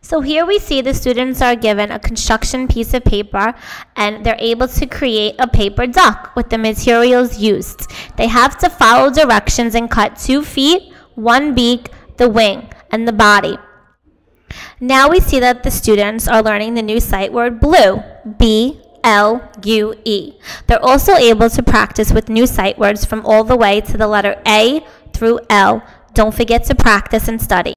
So here we see the students are given a construction piece of paper and they're able to create a paper duck with the materials used. They have to follow directions and cut two feet, one beak, the wing, and the body. Now we see that the students are learning the new sight word blue, B L U E. They're also able to practice with new sight words from all the way to the letter A through L. Don't forget to practice and study.